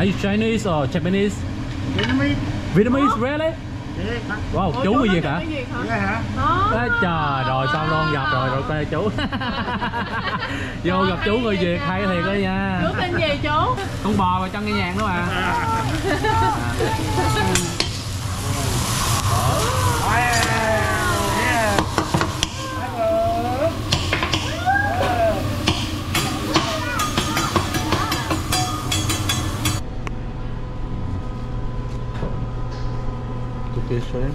Are you Chinese or Japanese? Vietnamese. Vietnamese really? Thế, hả? Wow, Ủa, chú người Việt hả? Việt hả? Hả? Trời rồi xong luôn gặp rồi rồi quê chú vô gặp chú người việt hay thiệt đó nha Chú tên gì chú? con bò vào trong cái nhàn đó mà Turkish shrimp.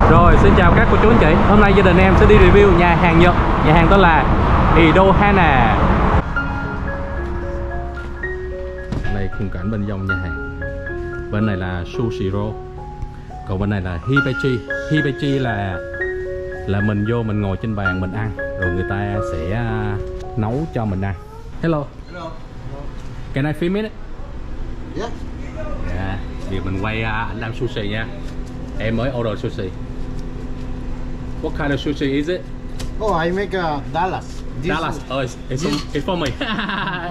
Ừ Rồi xin chào các cô chú anh chị. Hôm nay gia đình em sẽ đi review nhà hàng Nhật. Nhà hàng tên là Idohana Đây khung cảnh bên trong nhà hàng. Bên này là Sushiro. Còn bên này là Hibachi Hibachi là là mình vô mình ngồi trên bàn mình ăn. Rồi người ta sẽ nấu cho mình ăn Hello Hello. Can I film it? Yeah. Dạ, vì mình quay uh, anh làm sushi nha Em mới order sushi What kind of sushi is it? Oh, I make uh, Dallas. This Dallas. is- Oh, it's, it's, This- it's for me.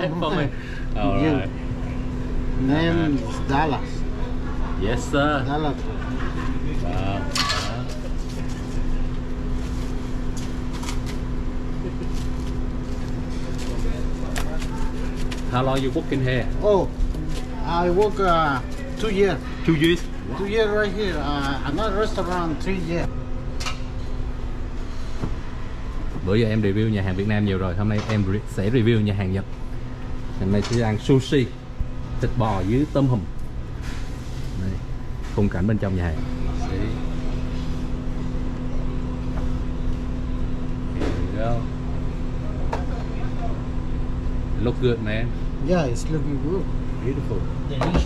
it's for me. You. Alright. Name is Dallas. Yes, sir. Dallas. Wow. How long you working here? Oh, I work uh, two years. Two years. Two years right here. Uh, another restaurant, three years. Bữa giờ em review nhà hàng Việt Nam nhiều rồi Hôm nay em re- sẽ review nhà hàng Nhật Hôm nay sẽ ăn sushi Thịt bò với tôm hùm Đây, Khung cảnh bên trong nhà hàng. Here we go. Look good man Yeah, it's looking good. Beautiful Delicious.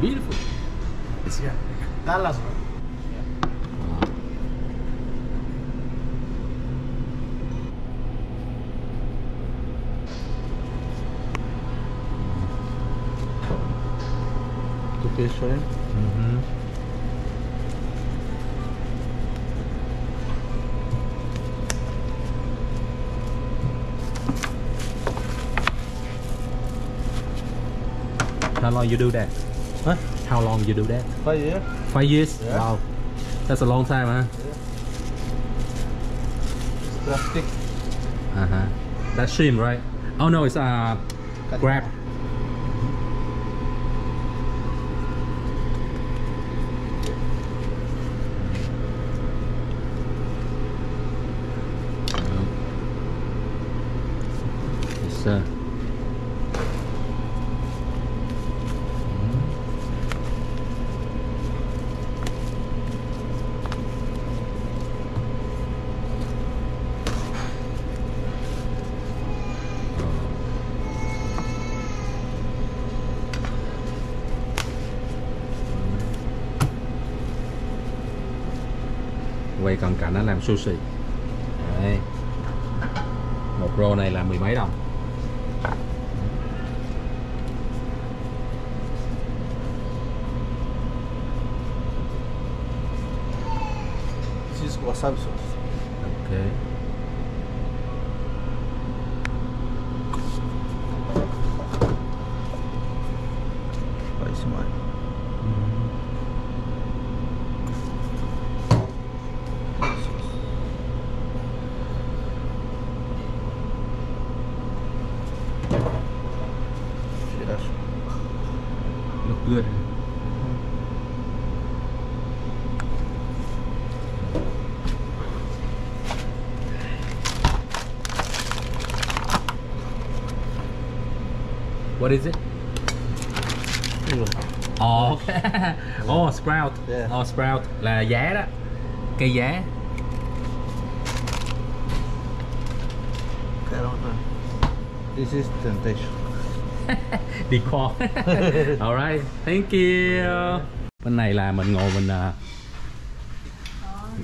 Beautiful It's yeah. Dallas. bro. Turkish shrimp. How long you do that? Huh? How long you do that? Five years. Five years? Yeah. Wow. That's a long time, huh? It's plastic. Uh-huh. That's shrimp, right? Oh no, it's uh crab. Yes, sir. Sushi Đấy. một rô này là mười mấy đồng This is wasabi sauce. ok Spicy one. Yes. look good What is it? Oh, okay. oh, sprout. Yeah. Oh, sprout là giá đó. Cây giá. This is temptation. Decor. Alright, thank you. Bên này là mình ngồi mình à,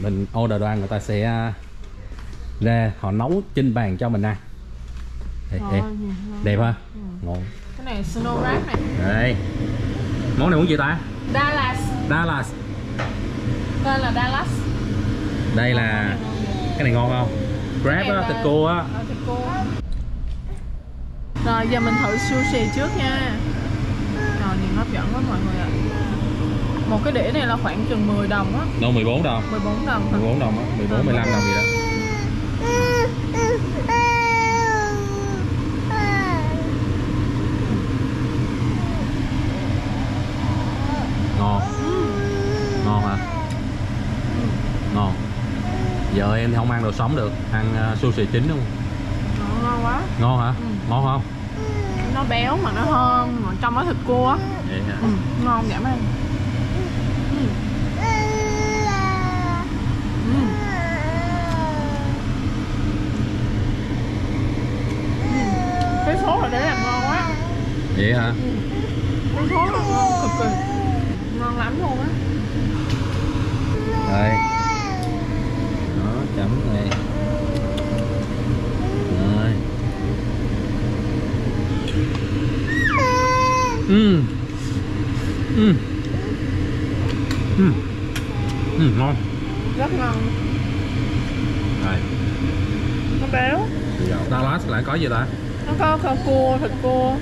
mình order đồ ăn người ta sẽ à, ra họ nấu trên bàn cho mình ăn. Đẹp ha? Ừ. Ngon. Này snow wrap này. Đây. Món này món gì ta? Dallas. Dallas. Tên là Dallas. Đây là cái này ngon không? Crab Cái á thịt cua á. thịt cua rồi giờ mình thử sushi trước nha. Rồi nhìn hấp dẫn quá mọi người ạ. Một cái đĩa này là khoảng chừng 10 đồng á. Đâu 14 đồng. 14 đồng hả? 14 đồng á 14 15 đồng gì đó ngon ngon hả ngon giờ em thì không ăn đồ sống được ăn ờ, sushi chín đúng không? Ngon, quá. Ngon hả? Ừ. ngon không? Nó béo mà nó thơm mà trong đó thịt cua á. Vậy hả? Ừ, ngon dã man. Ừ. Ừ. cái sốt ở đấy làm ngon quá. Vậy hả? Cái sốt là ngon cực kỳ. Ngon lắm luôn á. Đây rồi. Ừ. Ừ. Ừ. Ừ ngon. Rất ngon. Rồi. Nó béo. Dallas lại có gì ta? Nó có, có cua thịt cua.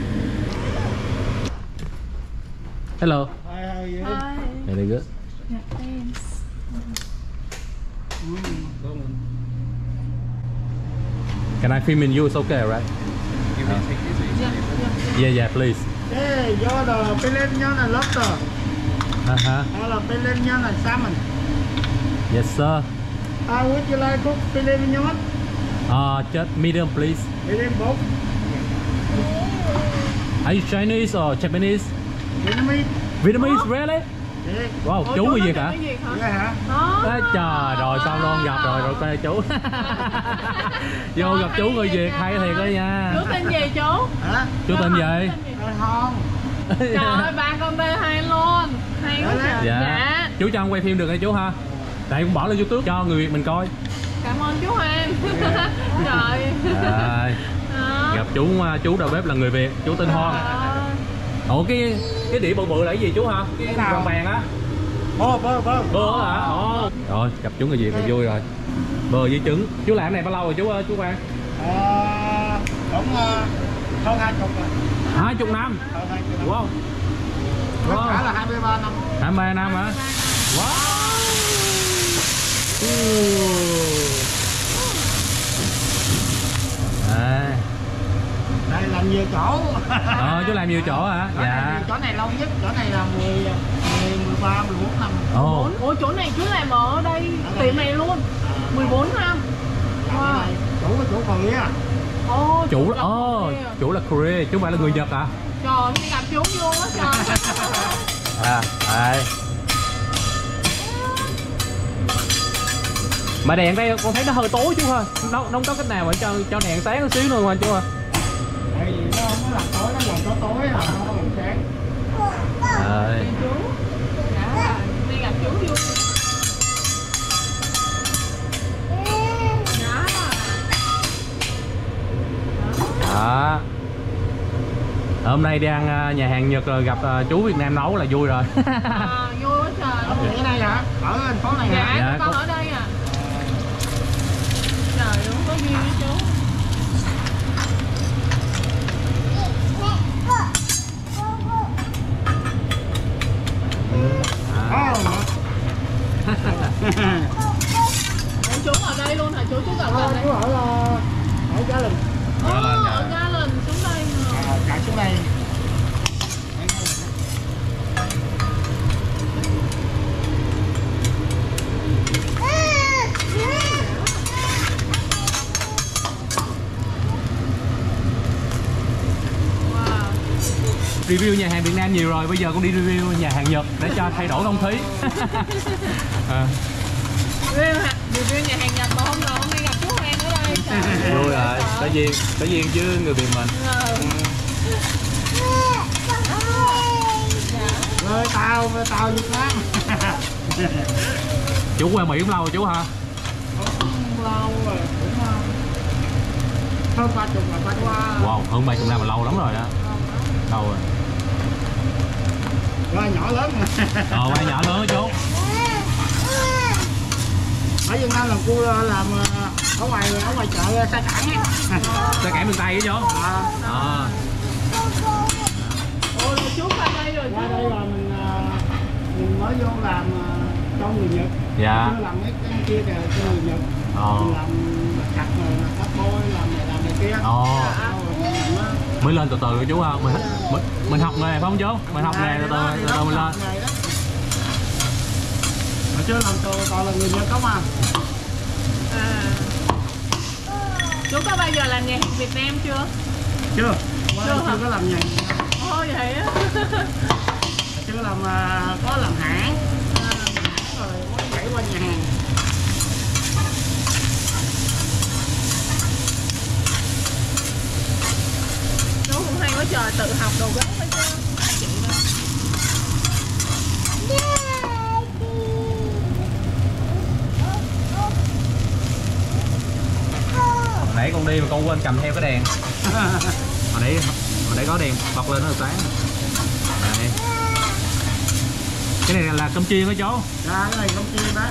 Hello. Hi, how are you? Hi. very good. Yeah, thanks. Can I film in you it's okay right Yeah, yeah. yeah yeah please Hey, you're the Pelennial and lobster. uh -huh. Or the Pelennial and salmon. yes sir How would you like cook Pelennial? uh just medium please Medium both. are you Chinese or Japanese Vietnamese. Vietnamese really Yeah. Wow Ủa, chú người Việt hả? Việt hả? Hả? Đó. Trời rồi xong luôn gặp rồi rồi quê chú. Vô gặp chú người Việt hay thiệt đó nha. Chú tên gì chú? Hả? chú tên gì? Không. Trời ơi, ba con tên hay luôn Hay quá trời. Dạ. Chú cho ông quay phim được hay chú ha? Tại cũng bỏ lên youtube cho người việt mình coi. Cảm ơn chú Hoàng Trời. Rồi, Đó. gặp chú chú đầu bếp là người việt chú tên hoan Ờ, ủa cái cái đĩa bự bự là cái gì chú ha? Cái vàng vàng á. Bơ, bơ, bơ. bơ hả? Ồ. Rồi gặp chú người việt là vui rồi. Bơ với trứng. Chú làm cái này bao lâu rồi chú ơi chú Quang? Ờ, cũng ờ, hơn hai chục rồi. hai chục năm? Chục năm. wow. Tất wow. cả là 23 năm. hai mươi năm hả? Wow. À, Đây làm nhiều chỗ. ờ chú làm nhiều chỗ hả? Chỗ này, dạ. chỗ này lâu nhất, chỗ này là 10, 10 13, 14 năm. ồ. Ủa chỗ này chú làm ở đây tiệm này luôn. 14 năm. Wow. Chủ của chủ Korea. Ồ, chủ gặp ồ Korea. chủ là Korea chú phải là người Nhật à? Trời ơi, gặp chú vui quá trời. À đây. Mà đèn đây con thấy nó hơi tối chú ơi nó nó không có cách nào mà cho cho đèn sáng một xíu nữa mà chú ơi vì nó có làm tối, nó làm tối tối là nó không làm sáng. Rồi. Đi Dạ, gặp chú vui. Dạ đó. Hôm nay đi ăn à, nhà hàng Nhật rồi gặp à, chú Việt Nam nấu là vui rồi. À, vui quá trời. Ở đây hả? Ở thành phố này Dạ, hả? Dạ, con con- ở đây à? Trời đúng có duyên với chú chú ở đây luôn hả chú? Chú Ờ, gần đây chú ở ờ, ở Gia Đình. Ồ, ở dạ. Garland xuống đây mà À, chạy xuống đây. Review nhà hàng Việt Nam nhiều rồi bây giờ con đi review nhà hàng Nhật để cho thay đổi không khí à, Review hả? Review nhà hàng Nhật mà hôm nào hôm nay gặp chú Hoàng ở đây Trời vui ơi, rồi có duyên có duyên chứ người Việt mình. Dạ. Rồi tàu, rồi tàu Việt Nam. chú qua Mỹ cũng lâu rồi chú hả Cũng lâu rồi, cũng hơn ba chục là ba chục. Wow hơn ba chục năm là lâu lắm rồi đó đâu rồi Rồi nhỏ lớn ờ quay nhỏ lớn đó chú? Ở Việt Nam làm cua làm ờ, ở ngoài ở ngoài chợ xa cảng á. xe cảng miền tây đó chú? À, ờ. Ôi rồi chú qua đây rồi qua đây là mình ờ, mình mới vô làm ờ, cho người Nhật. dạ. Chưa làm mấy cái kia kìa cho người Nhật. ờ. Mình làm chặt rồi làm cắt bôi làm này làm này kia. ờ mới lên từ từ chú ha mình mình, mình học nghề phải không chú? Mình học nghề từ từ từ từ mình lên. Hồi chưa làm tôi toàn là người Nhật không à à. Chú có bao giờ làm nhà hàng Việt Nam chưa? Chưa. Đây Chưa hả? chưa có làm nhà Ồ vậy á. Chưa làm à, có làm hãng. À, rồi mới nhảy qua nhà hàng Chú cũng hay quá trời tự học đồ gốc hết chứ Chị đó hồi nãy con đi mà con quên cầm theo cái đèn. Hồi nãy hồi nãy có đèn bật lên nó sáng. Đây. cái này là cơm chiên đó chú? Ra cái này công ty đó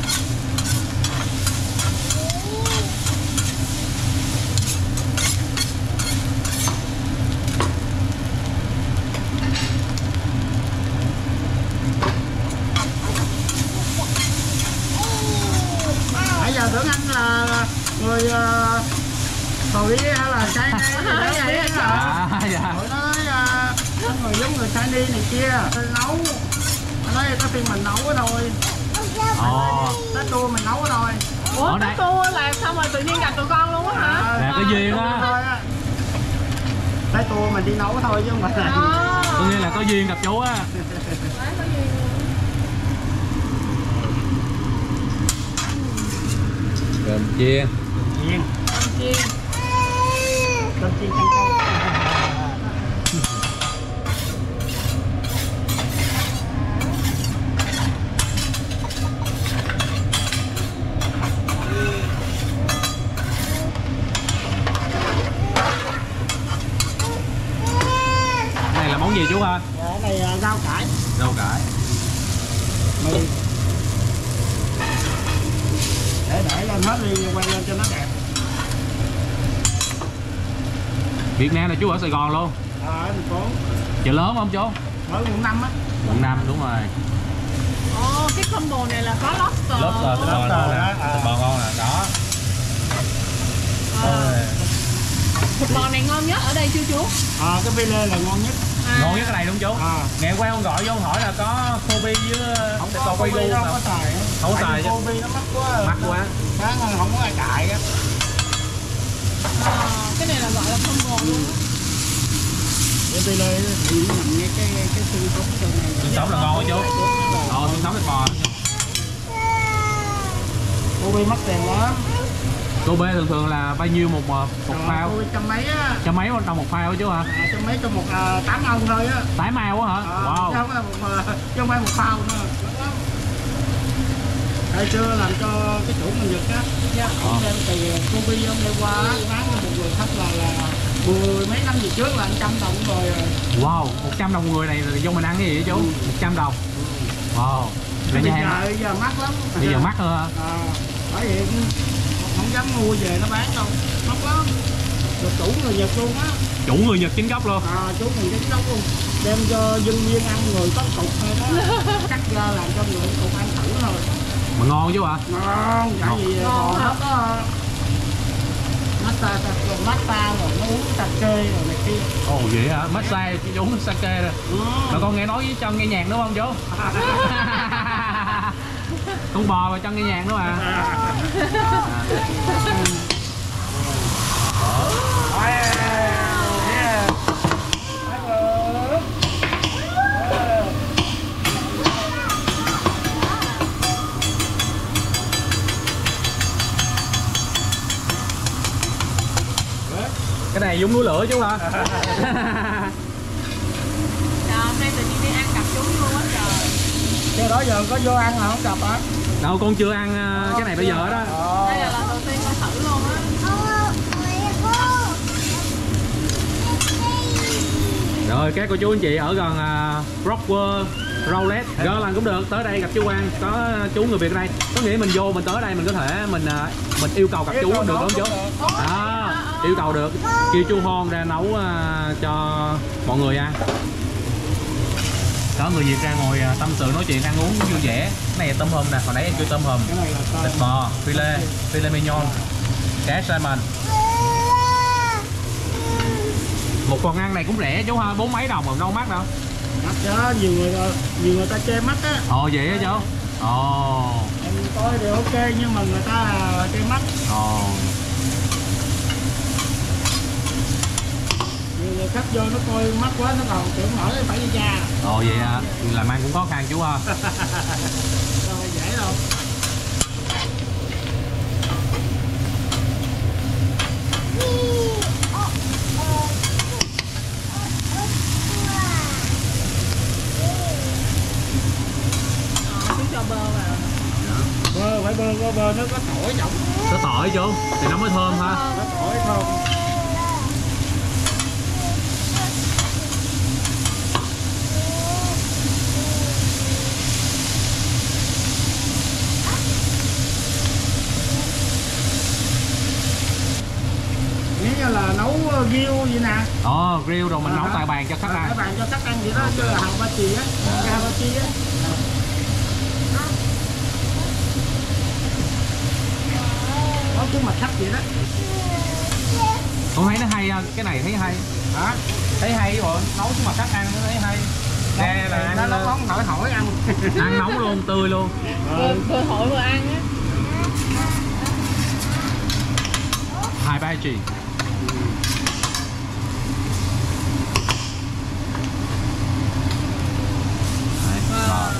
Nãy giờ tưởng anh là uh, Tùy hay là trái Vậy vậy hả chị? à dạ Họ nói à, có người giống người Chinese này kia nấu Họ nói có phiên mình nấu đó thôi ồ Cái tour mình nấu đó thôi Ủa Ở đây. cô làm xong rồi tự nhiên gặp tụi con luôn á hả? Là cái duyên á. thôi á. Cái tour mình đi nấu thôi chứ không phải là có nghĩa là có duyên gặp chú á Đấy, có gì luôn. cơm chiên Chiên Con chiên. Cơm chiên canh câu này là món gì chú ha? Dạ, Cái này à, rau cải. Rau cải. Mì. Để để lên hết đi quay lên cho nó đẹp Việt Nam là chú ở Sài Gòn luôn. À, ở thành phố chợ lớn không chú? Ở quận 5 á. Quận 5 đúng rồi. Ồ, cái combo này là có lobster lobster thịt bò Lobster ngon nè. Đó, à. thịt bò ngon nè đó. Ờ, Thịt bò này ngon nhất ở đây chưa chú? À, cái filet là ngon nhất. À. ngon nhất cái này đúng chú? À. ngày quay không gọi vô hỏi là có Kobe với không có Kobe gu đâu có xài á. Không có xài chứ. Kobe nó mắc quá. Mắc quá. Sáng không có ai cại á. Ờ, cái này là gọi là combo luôn á. để tôi lên thì cái cái xương sống xương sống là ngon chú. Ờ xương sống thịt bò Kobe mắc tiền lắm Kobe thường thường là bao nhiêu một một phao? trăm mấy á. Trăm mấy đồng một phao chứ hả? À, trăm mấy trong một à, tám ông thôi á. Tái mao quá hả? À, chứ wow không phải một à, chứ không phải một phao nữa. Hồi xưa làm cho cái chủ mình Nhật á. Dạ. Ông đem từ Kobe ông đem qua á, bán khách là là mười mấy năm về trước là anh trăm đồng rồi. À. wow 100 đồng người này là do mình ăn cái gì vậy chú? 100 đồng. Wow. Là bây giờ bây giờ mắc lắm. Bây giờ mắc hơn hả? À, bởi vậy không dám mua về nó bán đâu. Mắc lắm. Được chủ người Nhật luôn á. Chủ người Nhật chính gốc luôn. À, chú người Nhật nấu luôn. Đem cho dân viên ăn người có cục thôi đó. Cắt ra làm cho người cục ăn thử thôi mà ngon chứ hả? Ngon tại Ngon. vì Ngon còn hả? Hết đó massage massage rồi nó uống phê rồi này kia. Ồ vậy hả? Massage chú uống sake rồi. Ừ. mà con nghe nói với cho nghe nhạc đúng không chú con bò và cho nghe nhạc nữa mà cái này giống núi lửa chú hả? Trời, hôm nay tự nhiên đi ăn gặp chú luôn á trời. Cái đó giờ có vô ăn hả? Không cặp hả? đâu con chưa ăn ờ, cái này bây giờ đó. Đây là lần đầu tiên con thử luôn á. Rồi các cô chú anh chị ở gần uh, Rockwell Rowlet Girl làm cũng được. Tới đây gặp chú Quang có chú người Việt ở đây. Có nghĩa mình vô mình tới đây mình có thể mình mình yêu cầu gặp chú được không chú? đó yêu cầu được. Kêu chú Hon ra nấu à, cho mọi người ăn có người Việt ra ngồi à, tâm sự nói chuyện ăn uống vui vẻ. Cái này là tôm hùm nè hồi nãy em kêu tôm hùm. Thịt bò filet filet mignon cá salmon. Một phần ăn này cũng rẻ chú ha bốn mấy đồng mà đâu mắc đâu. Mắt đó nhiều người nhiều người ta chê mắt á. Ồ vậy hả chú? Ồ. Em coi thì ok nhưng mà người ta là chê mắt ồ nhiều khách vô nó coi mắt quá nó còn tưởng hỏi phải đi ra ồ vậy hả làm ăn cũng khó khăn chú ha. Đâu dễ đâu. Ờ, cho bơ phải bơ bơ, bơ nó có thổi giọng. Có tỏi chú thì nó mới thơm ha. Có thổi không là nấu riêu gì nè. Ồ grill rồi mình nấu tại bàn cho khách Ờ, ăn. cái bàn cho khách ăn vậy đó chứ là hào ba chì á. Cái hào ba chi á. Có chứ mặt khách vậy đó. Con thấy nó hay ha, cái này thấy hay. Hả? Thấy hay bộ nấu cho mà khách ăn nó thấy hay. Nghe là nó ăn, nấu món hỏi hỏi ăn. Ăn nóng luôn tươi luôn. Cơ, cơ hội vừa ăn á. Hai ba chỉ Đấy, rồi.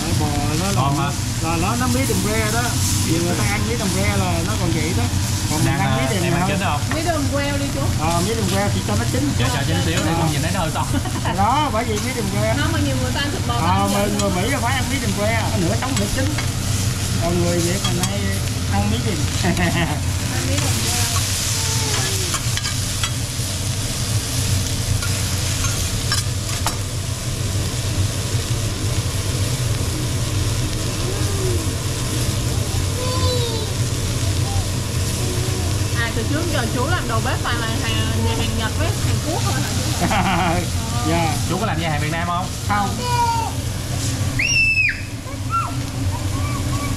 Rồi, bò nó là, Ngon hả? Là nó nó mí đùm re đó. Nhiều người ta ăn mí đùm re là nó còn vậy đó. Còn mình đang ăn mí đùm em ăn re chín không? Mấy đơm queo đi chú. Ờ mí đùm re thì cho nó chín chờ chờ chín xíu để con nhìn thấy nó hơi to. Đó bởi vì mí đùm re Nó mà nhiều người ta ăn thịt bò ờ ăn người, mỹ là phải ăn mí đùm re nửa sống nửa chín. Còn người việt mình hay ăn mí đùm Ăn mấy đơm queo À chú làm đầu bếp toàn là hàng, nhà hàng Nhật với Hàn Quốc thôi hả? Chú? dạ chú có làm nhà hàng Việt Nam không? Không.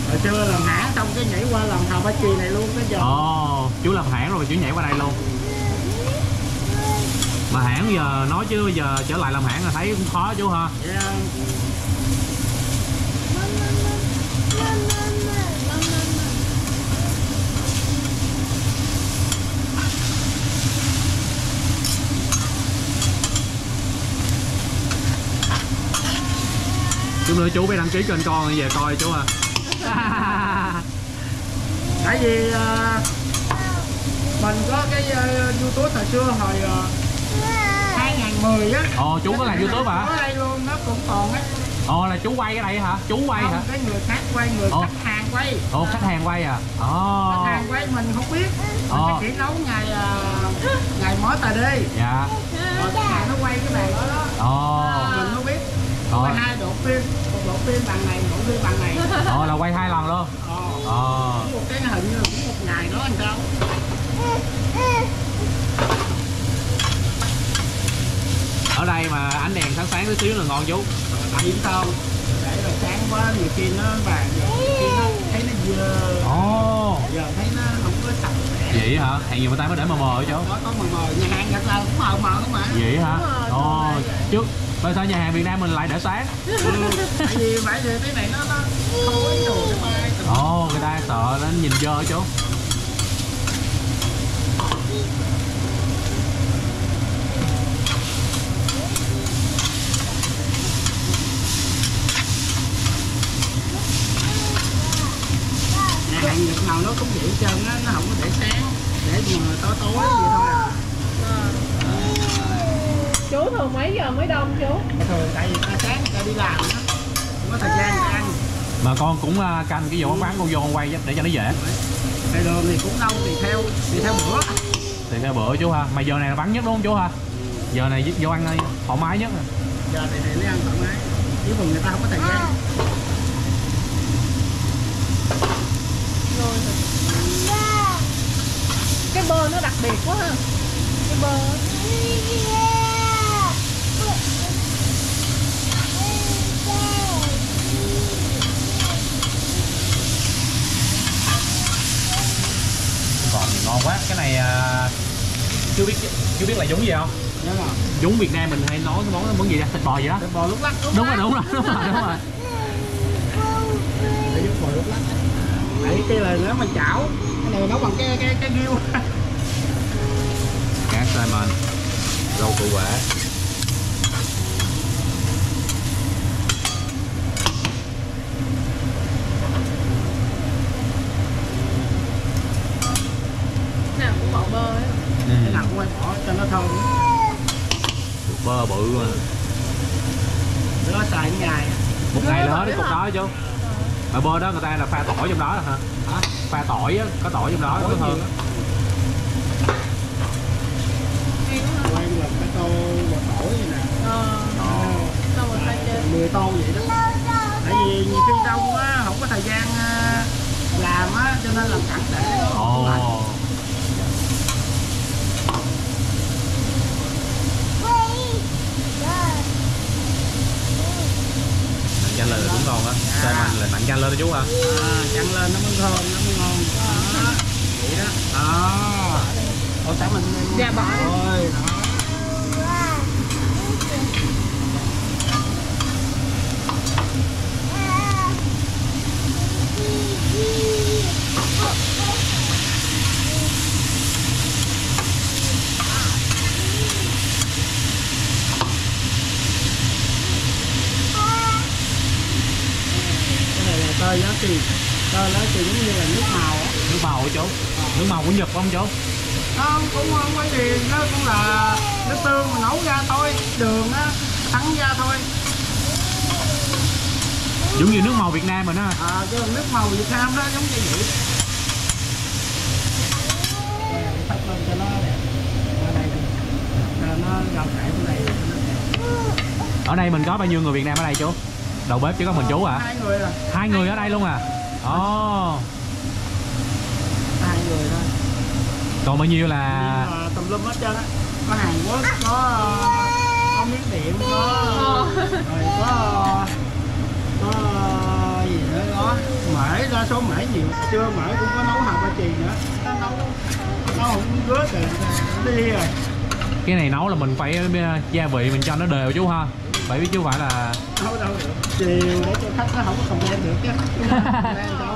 Hồi xưa làm hãng xong cái nhảy qua làm hào ba chì này luôn cái giờ. Ồ chú làm hãng rồi chú nhảy qua đây luôn. Mà hãng giờ nói chứ bây giờ trở lại làm hãng là thấy cũng khó chú ha. Dạ. Nữa chú phải đăng ký kênh con về coi chú ha tại vì ờ, mình có cái ờ, youtube hồi xưa hồi uh, 2010 á. Ồ chú có làm youtube có hả đây luôn nó cũng còn á. Ồ là chú quay cái đây hả? Chú quay không hả? cái người khác quay người Ồ. khách hàng quay. Ồ khách hàng quay à? Ồ khách hàng quay mình không biết. Mình Ồ. chỉ nấu ngày ờ, ngày mới tà đi. Dạ. Rồi khách hàng nó quay cái bàn đó đó. Ồ mình mới biết. Rồi. hai độ phim phim bằng này độ phim bằng này. Ồ là quay hai lần luôn? Ờ. ồ một cái hình như là cũng một ngày đó anh sao ở đây mà ánh đèn sáng sáng tí xíu là ngon chú. Tại vì sao? Để là sáng quá nhiều khi nó vàng nhiều khi nó thấy nó dơ ồ giờ thấy nó không có sạch sẽ vậy hả? Hẹn nhiều người ta mới để mờ mờ chú có có mờ mờ nhà hàng nhật là cũng mờ mờ không mà. Vậy hả? Ồ trước bây giờ nhà hàng Việt Nam mình lại để sáng? Ừ, tại vì phải thì cái này nó nó không có đồ ồ người ta sợ nó nhìn dơ chú nhà hàng nhật nào nó cũng vậy hết trơn á nó không có để sáng để tối tối vậy thôi à. Chú thường mấy giờ mới đông chú? thường tại vì ta sáng người ta đi làm á không có thời gian để ăn. Mà con cũng à, canh cái vụ bán con vô con quay để cho nó dễ. Thì đường thì cũng đông tùy theo tùy theo bữa. Thì theo bữa chú ha. Mà giờ này là vắng nhất đúng không chú ha? Giờ này vô ăn thoải mái nhất giờ thì thì nó ăn thoải mái. Chứ còn người ta không có thời gian. Rồi cái bơ nó đặc biệt quá ha. Cái bơ. Còn ngon quá. Cái này à, chưa biết chưa biết là giống gì không? Mà giống Việt Nam mình hay nói cái món món gì đó thịt bò gì đó. Thịt bò lúc lắc đúng rồi đúng rồi đúng rồi đúng rồi. Để giúp bò lúc lắc. Đấy cái là nếu mà chảo này nấu bằng cái cái cái grill. Cá salmon rau củ quả. Nào cũng bỏ bơ ấy. Cái nào cũng phải bỏ cho nó thơm. Bơ bự mà nó xài ngày. Một ngày là hết cái cục đó chứ. Mà bơ đó người ta là pha tỏi trong đó hả? Hả pha tỏi á có tỏi trong đó nhiều hơn quay là cái tô bò tỏi vậy nè. Ờ. Trên. 10 tô vậy đó. Tại vì nhiều khi đông á không có thời gian ờ, làm á cho nên làm sẵn để nó ồ. Lạnh. nặng chanh lên là cũng ngon á. Salmon là nặng chanh lên đó chú hả? À, chăn lên nó mới thơm nó mới đó. Đó. Ủa sáng mình Dạ, bỏ. Ôi, đó. cái này là tơ giá tiền tơ giá tiền giống như là nước màu á. Nước màu hả chú nước màu của nhật không chú không cũng không có gì. Nó cũng là nước tương mà nấu ra thôi. Đường á thắng ra thôi. Giống như nước màu việt nam mình á à, nước màu Việt Nam đó giống như vậy. Tắt lên cho nó đẹp ở đây nó bên này ở mình có bao nhiêu người việt nam ở đây chú đầu bếp chỉ có mình chú à? Hai người là hai người ở đây luôn à? Ồ. hai người thôi. Còn bao nhiêu là tùm lum hết trơn á. Có Hàn Quốc có ờ, có Miến Điện có Ờ. rồi có có gì nữa đó. Mễ đa số mễ nhiều chưa mễ cũng có nấu hạt ba chì nữa. Nó nấu nó không rớt rồi nó đi rồi. Cái này nấu là mình phải ờ, gia vị mình cho nó đều chú ha. Bởi vì chứ không phải là đâu được. Chiều để cho khách nó không có không được chứ. Đâu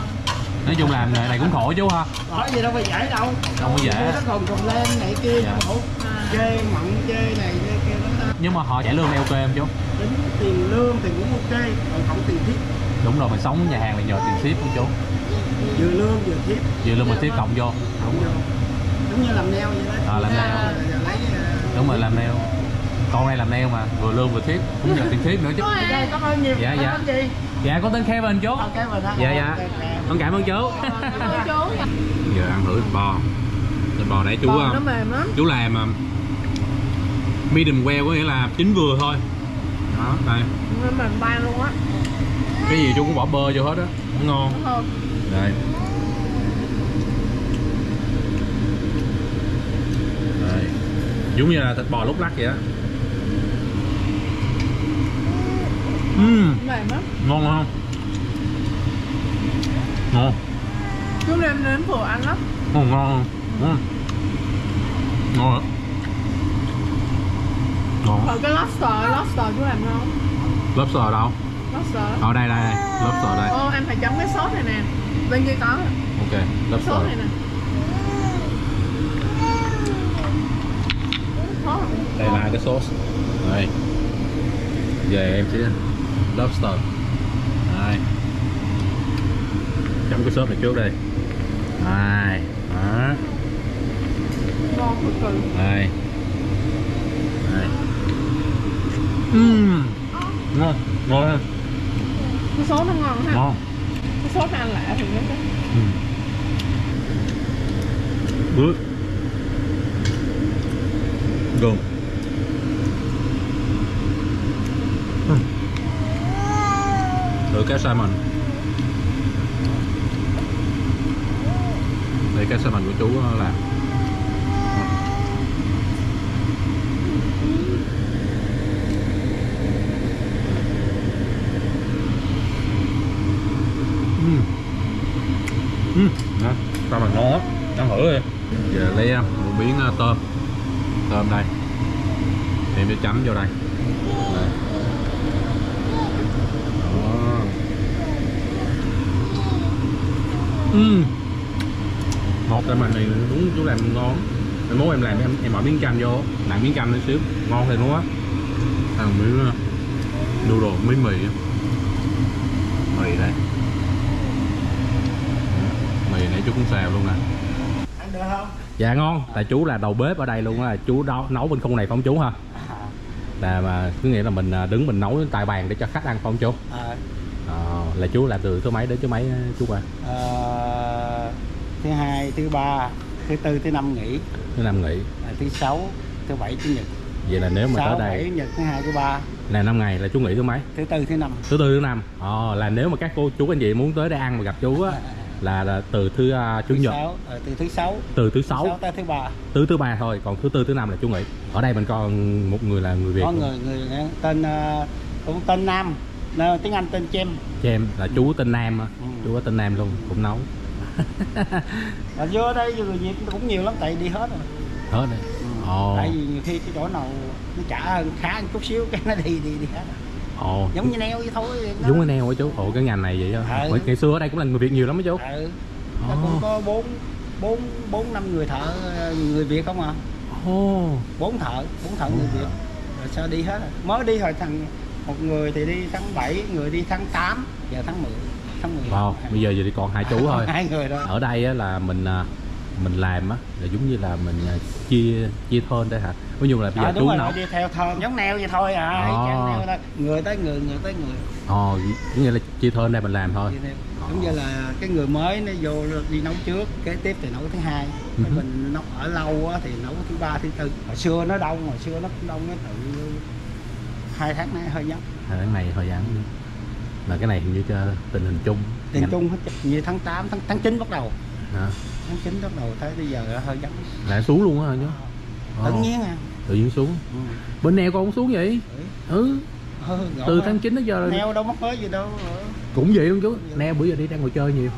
nói chung làm nghề này cũng khổ chú ha. Có gì đâu phải dễ đâu. Không có dễ. nó còn còn lên này kia Dạ. khổ. Chê mặn chê này chê kia đó ta. Nhưng mà họ trả lương ok không chú? Tính tiền lương thì cũng ok còn không tiền tiếp đúng rồi mình sống nhà hàng là nhờ tiền ship không chú? Vừa lương vừa tiếp vừa lương mình tiếp cộng vô. Đúng vô. Giống như làm neo vậy đó. Ờ, làm lấy ờ, đúng rồi làm nail con này làm nail mà vừa lương vừa tiếp cũng nhờ tiền tiếp nữa chứ. Ok, cảm ơn nhiều Dạ, dạ. dạ con tên Kevin chú. Ok rồi đó Dạ, dạ. Con cảm ơn chú. Giờ ăn thử thịt bò. Thịt bò nãy chú bò nó ờ, mềm lắm chú làm ờ, medium well có nghĩa là chín vừa thôi. Đó đây. Mềm ban luôn á. Cái gì chú cũng bỏ bơ vô hết á. Ngon. Đây. Đây. Giống như là thịt bò lúc lắc vậy á. Ừm, mềm lắm ngon không ngon chú nêm nếm vừa ăn lắm. Ngon. Ngon ngon ngon. Ngon cái lobster lobster chú làm ngon lobster đâu? Lobster. Ở đây đây đây. Lobster đây. Ô em phải chấm cái sốt này nè. Bên kia có. Ok lobster sốt này nè. Sốt đây là cái sauce đây. Về em sẽ lobster. Đây chấm cái sốt này trước đây. Đây đó. Đây đây Ừm, ngon ngon không cái sốt nó ngon ha. Ngon. Cái sốt này ăn lạ thì nó good good Ừ. thử cá salmon đây cá salmon của chú làm Ừm. Ừm, ngon. sao mà ngon ăn thử đi giờ lấy um, một miếng uh, tôm tôm đây em sẽ chấm vô đây. Đó. Ừm. Một tại mà này đúng chú làm ngon em mốt em làm em em bỏ miếng canh vô. Nặng miếng canh lên xíu ngon thì luôn á. Ăn miếng uh, noodle miếng mì mì đây mì nãy chú cũng xào luôn nè. Ăn được không dạ ngon. Tại chú là đầu bếp ở đây luôn á chú nấu, nấu bên khung này không chú hả à, là mà cứ nghĩa là mình à, đứng mình nấu tại bàn để cho khách ăn không chú? À, Ờ, là chú làm từ thứ mấy đến thứ mấy á, chú qua? Ờ, thứ hai thứ ba thứ tư thứ năm nghỉ. Thứ năm nghỉ. À, thứ sáu thứ bảy chủ nhật. Vậy là nếu mà sáu tới bảy đây chủ nhật thứ hai thứ ba. Là năm ngày là chú nghỉ thứ mấy? Thứ tư thứ năm. Thứ tư thứ năm. Ờ, là nếu mà các cô chú anh chị muốn tới đây ăn mà gặp chú á là, là từ thứ à, chủ thứ nhật. sáu ờ, từ thứ sáu. Từ thứ sáu. Tới thứ ba. Thứ thứ ba thôi còn thứ tư thứ năm là chú nghỉ. Ở đây mình còn một người là người việt. Có người người tên ờ, cũng tên Nam. Tiếng Anh tên Chem. Cho em là chú tên Nam Ừ. chú có tên Nam luôn cũng nấu mà vô đây người Việt cũng nhiều lắm tại đi hết rồi. Hết đây Ồ. tại vì nhiều khi cái chỗ nào nó trả hơn khá một chút xíu cái nó đi đi đi hết rồi. ồ. Giống như neo vậy thôi nó- giống cái neo hả chú. Ồ cái ngành này vậy á. Ừ. Ngày xưa ở đây cũng là người việt nhiều lắm á chú. Ừ. Ồ. cũng có bốn bốn bốn năm người thợ người Việt không à? Ồ. Bốn thợ bốn thợ người Việt. Rồi sao đi hết rồi? Mới đi hồi thằng một người thì đi tháng 7 người đi tháng 8 giờ tháng 10 tháng 10 wow bây giờ giờ chỉ còn hai chú thôi. Hai người thôi ở đây á, là mình à, mình làm á là giống như là mình à, chia chia thôn đây hả? Ví dụ là bây à, giờ đúng chú rồi nấu đi theo thơm giống neo vậy thôi à À. à. người tới người người tới người. Ồ giống như là chia thôn đây mình làm thôi. Giống như là cái người mới nó vô đi nấu trước kế tiếp thì nấu thứ hai. Hứ. mình nấu ở lâu á, thì nấu thứ ba thứ tư. Hồi xưa nó đông hồi xưa nó cũng đông nó tự hai tháng nay hơi vắng. À, cái này thời gian là cái này hình như cho tình hình chung. Tiền Ngành- chung hết như tháng 8 tháng tháng 9 bắt đầu. Hả? tháng 9 bắt đầu tới bây giờ hơi vắng là xuống luôn á chú? Ồ, tự nhiên à. Tự nhiên xuống. Ừ. bên neo con cũng xuống vậy? Ừ. Ờ, rõ từ tháng 9 đến giờ neo đâu mất mới gì đâu. Cũng vậy luôn chú. Neo bữa giờ đi ra ngồi chơi nhiều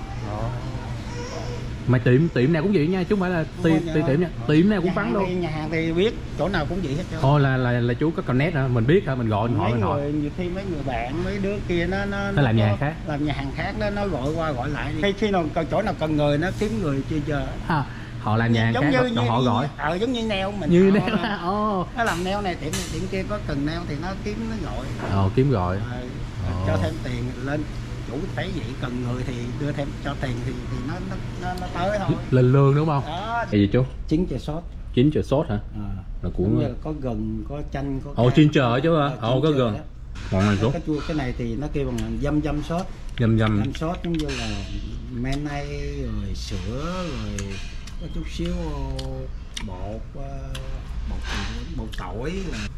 mà tiệm tiệm nào cũng vậy nha chứ không phải là tiệm rồi, tiệm nha. Tiệm nào cũng hàng luôn nhà hàng thì biết chỗ nào cũng vậy hết trơn. Thôi là là là chú có connect hả? Mình biết hả? Mình gọi mình hỏi mình hỏi. nhiều khi mấy người bạn mấy đứa kia nó nó, Nó làm nhà hàng khác. làm nhà hàng khác đó nó gọi qua gọi lại đi. khi khi nào cần chỗ nào cần người nó kiếm người chưa giờ. À, họ làm nhà hàng khác rồi họ gọi. ờ giống như neo mình. Như họ neo ồ. Nó làm neo này tiệm này tiệm kia có cần neo thì nó kiếm nó gọi. Ờ kiếm gọi. Ờ, Ồ. cho thêm tiền lên chủ thấy vậy cần người thì đưa thêm cho tiền thì thì nó nó nó, nó tới thôi. Lên lương đúng không? Đó. Cái gì chú? Chín chè sốt. Chín chợ sốt hả? À. là cũng là có gừng có chanh có ồ chín chợ chứ hả Ờ, ồ có đó. ngon này chú. cái chua cái này thì nó kêu bằng dăm dăm sốt. Dầm dầm dăm sốt giống như là mayonnaise rồi sữa rồi có chút xíu bột ờ, bột bột tỏi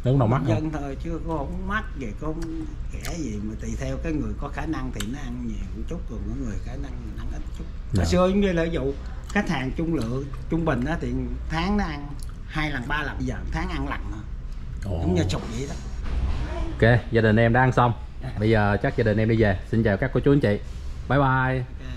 nướng đầu mắt không? dân thôi chứ có không mắc vậy có không kẻ gì. Mà tùy theo cái người có khả năng thì nó ăn nhiều một chút còn có người khả năng ăn ít chút. Dạ. hồi xưa giống như là ví dụ khách hàng trung lượng trung bình á thì tháng nó ăn hai lần ba lần bây giờ tháng ăn lần thôi. Ồ. giống như sụp vậy đó. Ok gia đình em đã ăn xong. Bây giờ chắc gia đình em đi về. Xin chào các cô chú anh chị. Bye bye. Ok, bye